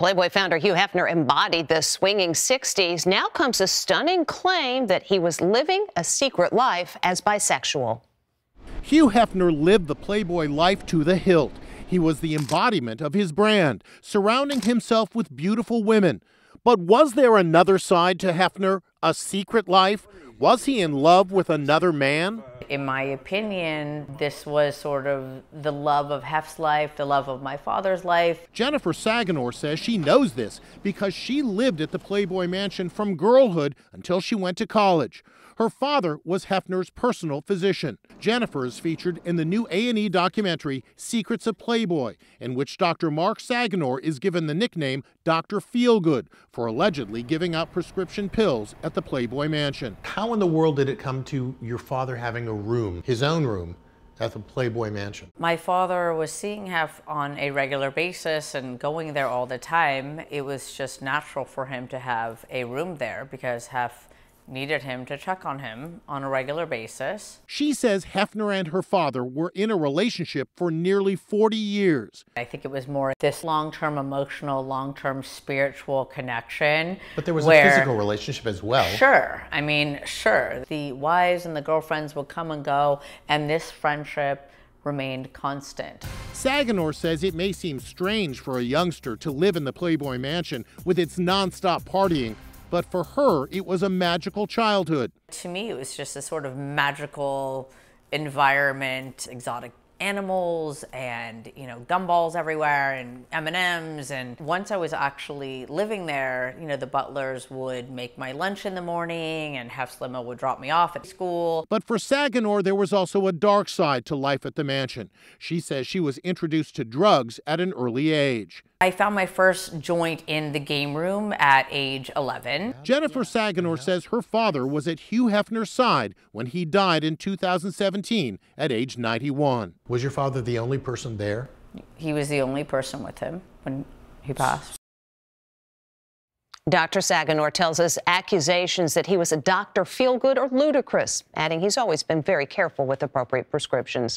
Playboy founder Hugh Hefner embodied the swinging 60s. Now comes a stunning claim that he was living a secret life as bisexual. Hugh Hefner lived the Playboy life to the hilt. He was the embodiment of his brand, surrounding himself with beautiful women. But was there another side to Hefner, a secret life? Was he in love with another man? In my opinion, this was sort of the love of Hef's life, the love of my father's life. Jennifer Saginor says she knows this because she lived at the Playboy Mansion from girlhood until she went to college. Her father was Hefner's personal physician. Jennifer is featured in the new A&E documentary Secrets of Playboy, in which Dr. Mark Saginor is given the nickname Dr. Feelgood for allegedly giving out prescription pills at the Playboy Mansion. How in the world did it come to your father having a room, his own room, at the Playboy Mansion? My father was seeing Hef on a regular basis and going there all the time. It was just natural for him to have a room there because Hef needed him to check on him on a regular basis. She says Hefner and her father were in a relationship for nearly 40 years. I think it was more this long-term emotional, long-term spiritual connection. But there was where, a physical relationship as well. Sure. I mean, sure. The wives and the girlfriends would come and go, and this friendship remained constant. Saginor says it may seem strange for a youngster to live in the Playboy Mansion with its nonstop partying, but for her, it was a magical childhood. To me, it was just a sort of magical environment, exotic animals and you know gumballs everywhere and m&ms and once i was actually living there you know the butlers would make my lunch in the morning and Hef's limo would drop me off at school. But for saginor there was also a dark side to life at the mansion. She says she was introduced to drugs at an early age I found my first joint in the game room at age 11. Jennifer Saginor says her father was at Hugh Hefner's side when he died in 2017 at age 91. Was your father the only person there? He was the only person with him when he passed. Dr. Saginor tells us accusations that he was a doctor feel good or ludicrous, adding he's always been very careful with appropriate prescriptions.